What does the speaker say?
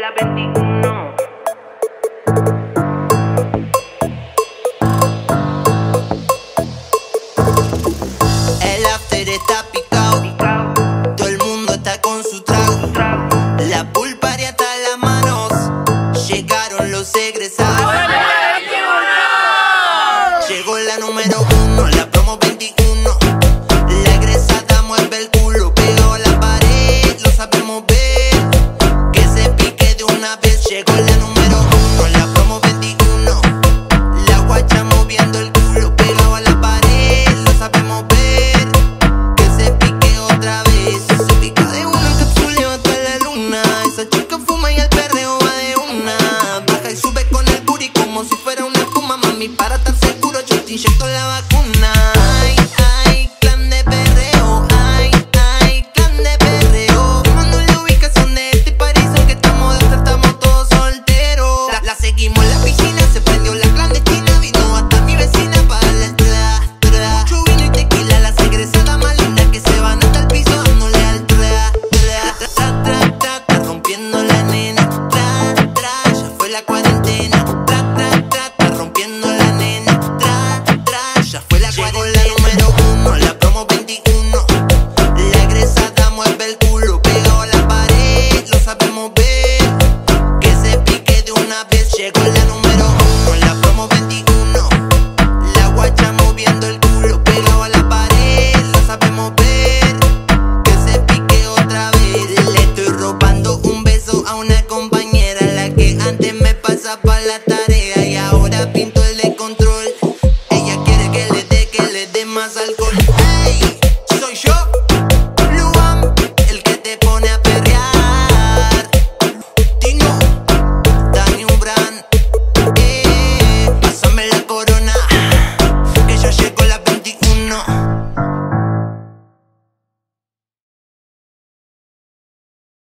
la 21. El after está picado. Todo el mundo está con su trago. La pulparia está en las manos. Llegaron los egresados. Llegó la número número uno, la promo 21, la guacha moviendo la número uno, la promo 21. La egresada mueve el culo, pegado a la pared, lo sabemos ver. Que se pique de una vez, llegó la número uno, la promo 21. La guacha moviendo el culo, pegado a la pared, lo sabemos ver. Que se pique otra vez, le estoy robando un beso a una compañera, la que antes me pasaba la tarea y ahora pinto el